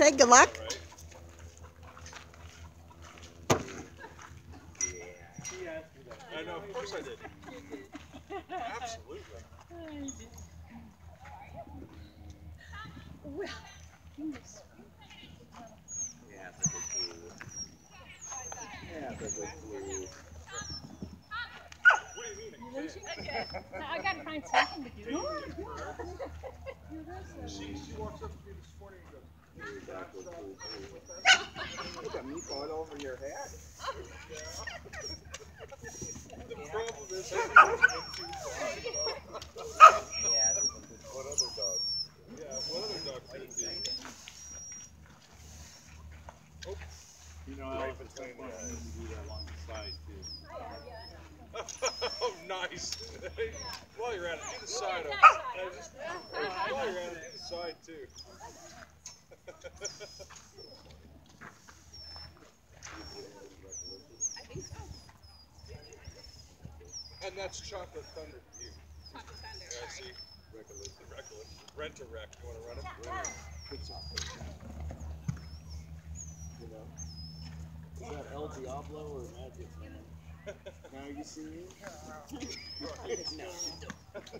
Okay, good luck. I know, of course I did. Absolutely. Yeah, but the glue. Yeah, but the glue. What do you mean? a kid? I gotta find something to do. She, she walks up to me this morning and goes, Your dog will glue too. Look at me going your head. the problem is, I think it's been too far. Yeah, this is a good What other dog? Yeah, what other dog could it be? Oh. You know, Right elephants between the want eyes. to do that along the side too. oh, nice. While you're at it, do the side of it. I just- While you're at it, do the side too. And that's chocolate thunder for you. Yeah, I see. Recollection. Recollection. Rent a wreck. You want to run it? Good chocolate. You know? Is that El Diablo or Magic Man? now you see me? no.